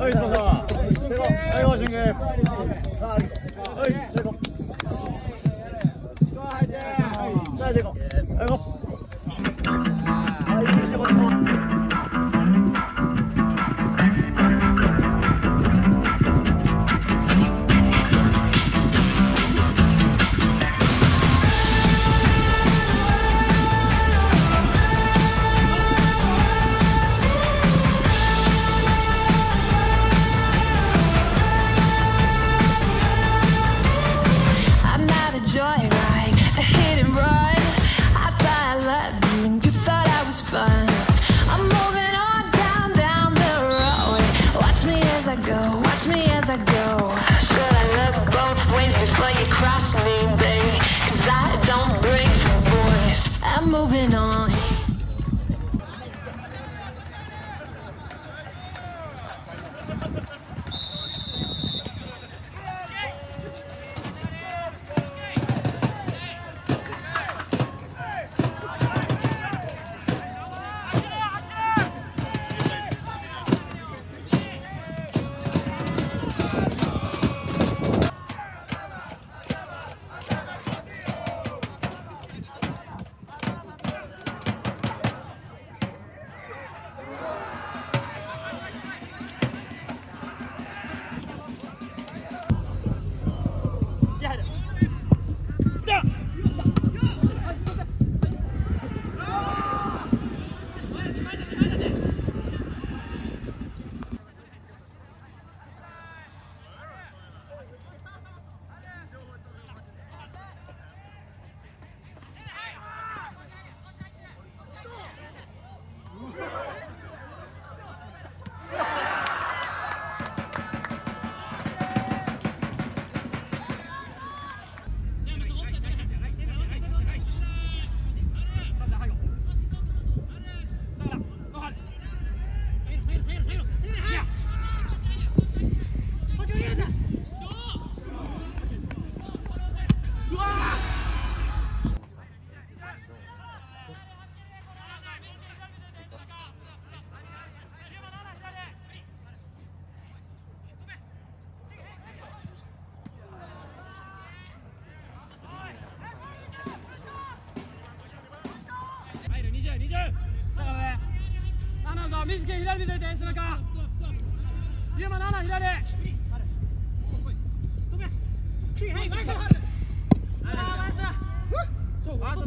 Allez, François. C'est bon. Allez, Roger. 右手左見といて背中龍馬7左止め Hey, weiter! Ah, weiter! So, warte,